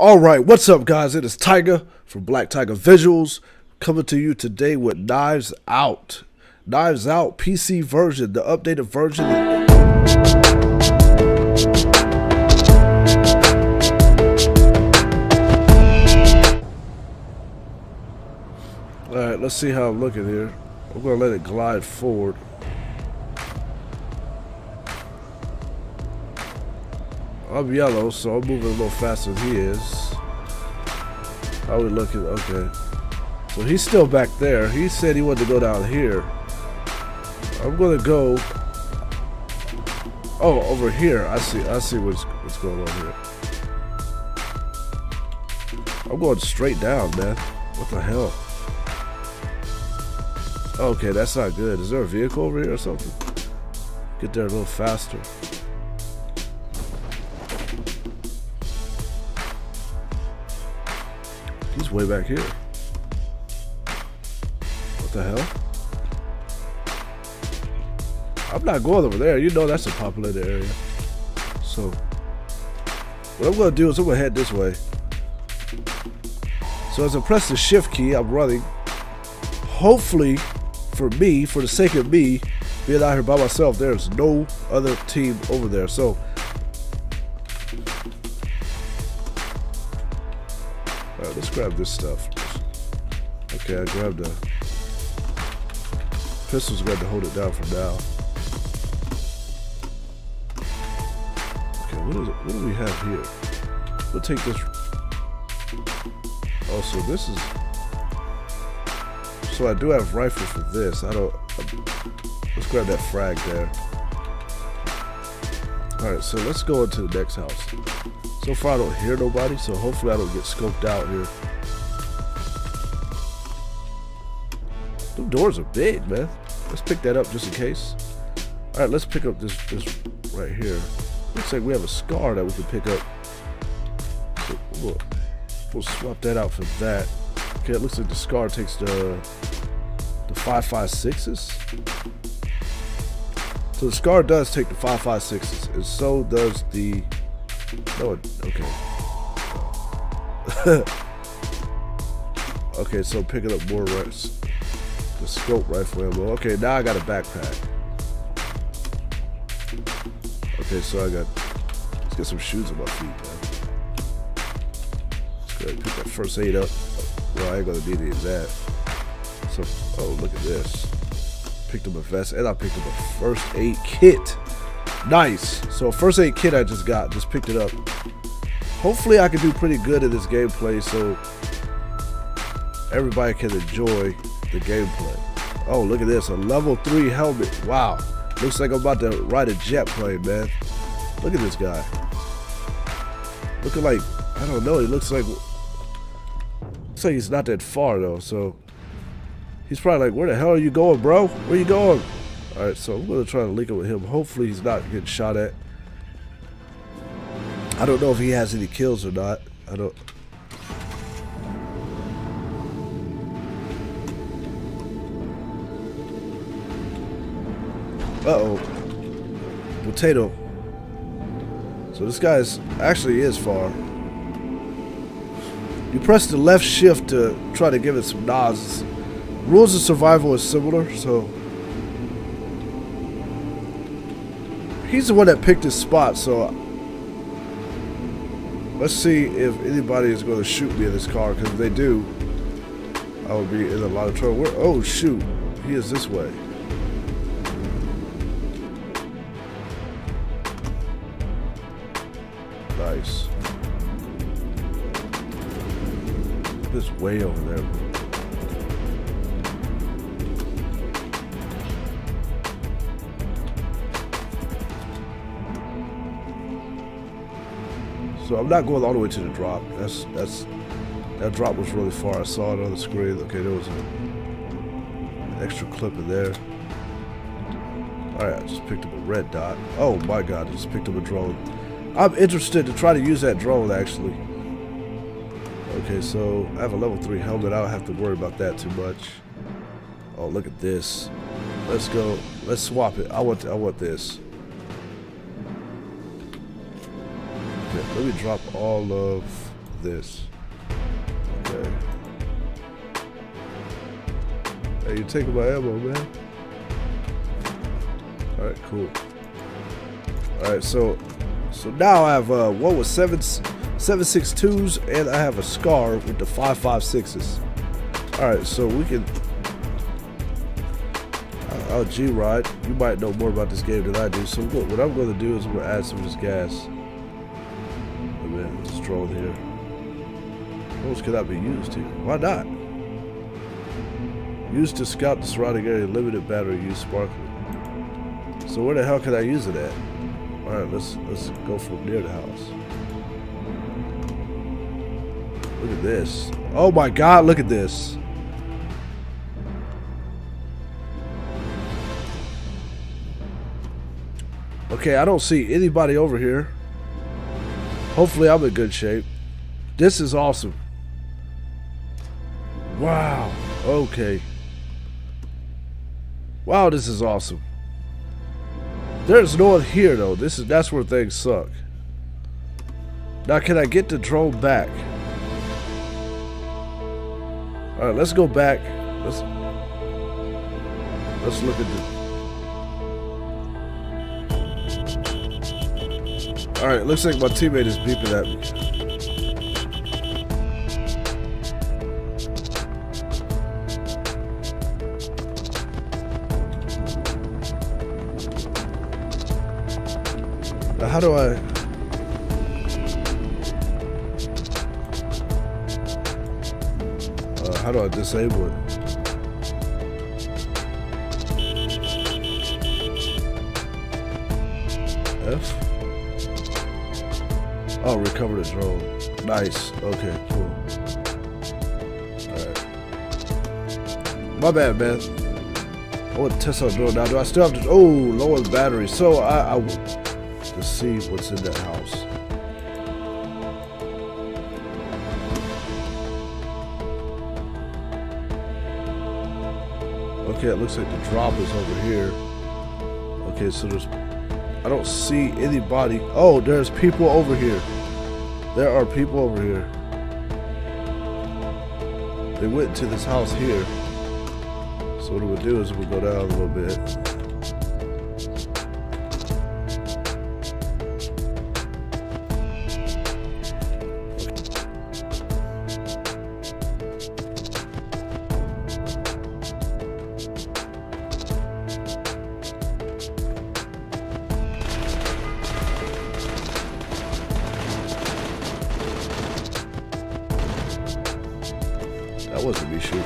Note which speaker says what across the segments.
Speaker 1: All right, what's up, guys? It is Tiger from Black Tiger Visuals coming to you today with Knives Out. Knives Out PC version, the updated version. All right, let's see how I'm looking here. I'm gonna let it glide forward. I'm yellow, so I'm moving a little faster than he is. How we looking? Okay. So he's still back there. He said he wanted to go down here. I'm gonna go. Oh, over here. I see. I see what's what's going on here. I'm going straight down, man. What the hell? Okay, that's not good. Is there a vehicle over here or something? Get there a little faster. He's way back here. What the hell? I'm not going over there. You know that's a populated area. So, what I'm going to do is I'm going to head this way. So as I press the shift key, I'm running. Hopefully, for me, for the sake of me, being out here by myself, there's no other team over there. So, grab this stuff. Okay, I grabbed the pistol's got to hold it down for now. Okay, what is it? What do we have here? We'll take this. Oh, so this is. So I do have rifle for this. I don't. Let's grab that frag there. All right, so let's go into the next house. So far, I don't hear nobody, so hopefully I don't get scoped out here. The doors are big, man. Let's pick that up just in case. All right, let's pick up this this right here. Looks like we have a scar that we can pick up. So we'll, we'll swap that out for that. Okay, it looks like the scar takes the the 556s. So the scar does take the 556s, and so does the Oh, no, okay. okay, so picking up more rifts. The scope rifle ammo. Okay, now I got a backpack. Okay, so I got. Let's get some shoes on my feet, man. Let's go ahead and pick that first aid up. Well, I ain't gonna need any of that. So, oh, look at this. Picked up a vest, and I picked up a first aid kit. Nice. So first aid kit I just got, just picked it up. Hopefully I can do pretty good at this gameplay so everybody can enjoy the gameplay. Oh, look at this, a level 3 helmet. Wow. Looks like I'm about to ride a jet plane, man. Look at this guy. Looking like, I don't know, he looks like, looks like he's not that far though, so he's probably like, where the hell are you going, bro? Where you going? Alright, so I'm going to try to link up with him. Hopefully he's not getting shot at. I don't know if he has any kills or not. I don't... Uh-oh. Potato. So this guy's actually is far. You press the left shift to try to give it some nods. Rules of survival is similar, so he's the one that picked his spot, so let's see if anybody is going to shoot me in this car, because if they do, I will be in a lot of trouble. Where, oh, shoot. He is this way. Nice. This way over there. So I'm not going all the way to the drop. That's that's that drop was really far. I saw it on the screen. Okay, there was a, an extra clip in there. Alright, I just picked up a red dot. Oh my god, I just picked up a drone. I'm interested to try to use that drone actually. Okay, so I have a level 3 helmet. I don't have to worry about that too much. Oh, look at this. Let's go. Let's swap it. I want I want this. Let me drop all of this. Okay. Hey, you taking my ammo, man? Alright, cool. Alright, so so now I have uh what was seven seven six twos and I have a scar with the five five sixes. Alright, so we can Oh, G-Rod, you might know more about this game than I do. So what I'm going to do is I'm going to add some of this gas. Oh man, let's draw here. Be used here. Why not? Used to scout the surrounding area. Limited battery use sparkling. So where the hell could I use it at? All right, let's let's go from near the house. Look at this. Oh my God! Look at this. Okay, I don't see anybody over here. Hopefully I'm in good shape. This is awesome. Wow. Okay. Wow, this is awesome. There's no one here though. This is that's where things suck. Now can I get the drone back? Alright, let's go back. Let's let's look at the Alright, looks like my teammate is beeping at me. How do I... Uh, how do I disable it? F? Oh, recover the drone. Nice. Okay, cool. My bad, man. I want to test the drone now. Do I still have to... Oh, lower the battery. So, I... I to see what's in that house. Okay, it looks like the drop is over here. Okay, so there's I don't see anybody. Oh, there's people over here. There are people over here. They went to this house here. So what we'll do is we'll go down a little bit. That wasn't me shooting.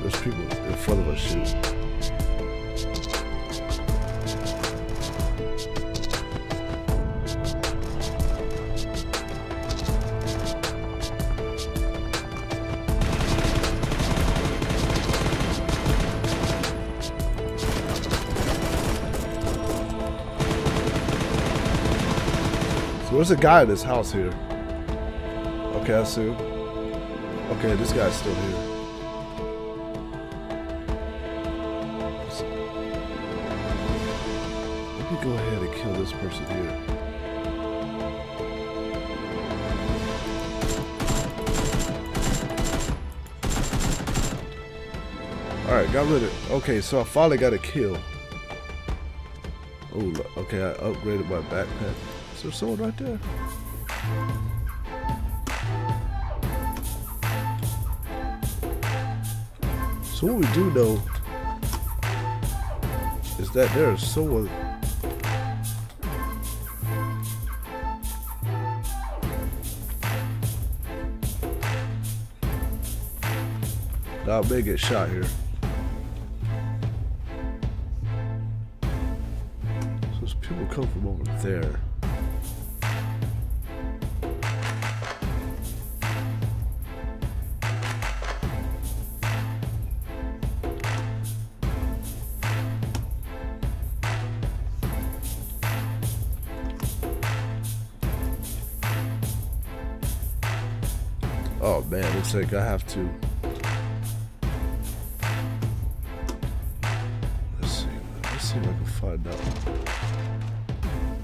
Speaker 1: There's people in front of us shooting. So there's a guy in this house here. Okay, I see. Okay, this guy's still here. Let me go ahead and kill this person here. Alright, got rid of Okay, so I finally got a kill. Oh, okay, I upgraded my backpack. Is there someone right there? So what we do know is that there is someone that may get shot here. So people come from over there. Oh man, looks like I have to. Let's see. Let's see if I can find out.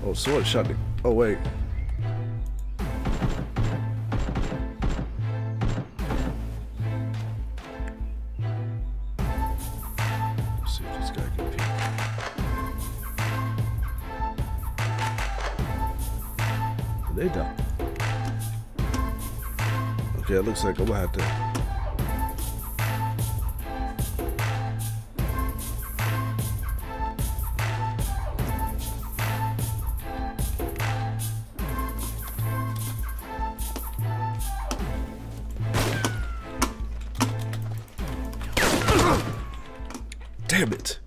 Speaker 1: Oh, sword shot me. Oh wait. Later. Okay, it looks like I'm gonna have to. Damn it.